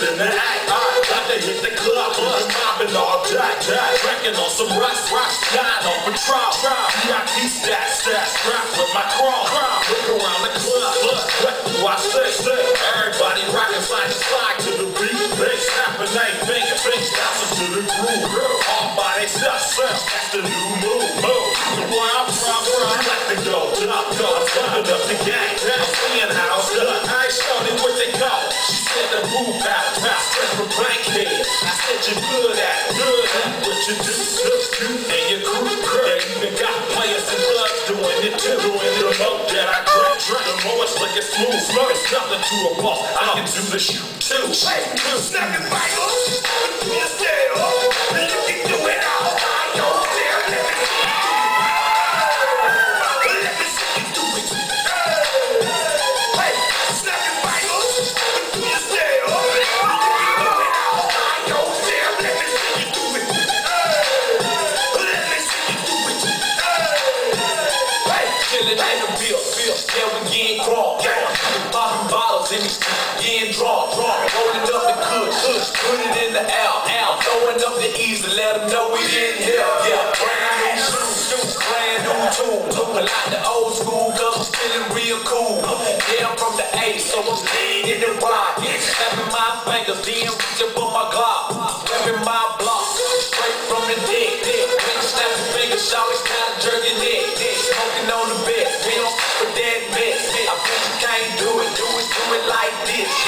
In the act. I got to hit the club, bus mobbing all jack, drinking on some rust, rust, dying on patrol. VIP stat, stat, strap with my crawl. Look around the club, look, what do I say, say? Everybody rocking side to side to the beat. They snapping they finger, finger bouncing to the groove. All by themselves, that's the new good at, good at what you do, do, do, and your crew, crew. They even got players and clubs doing it too. Doing the more that I drink, drink. The more it's like it's smooth, smooth. It's nothing to a boss. I can do the shoot too. Hey, snapping Bibles, you still, and you can do it In the getting draw, draw. Rolling up the kush, kush, put it in the out, L. Throwing up the E's to let them know we in here. Yeah, brand new shoes, brand new tools. Looking like the old school, cause I'm feeling real cool. Yeah, I'm from the A, so I'm lean in the rock. Snapping my fingers, then reach up on my Glock. this.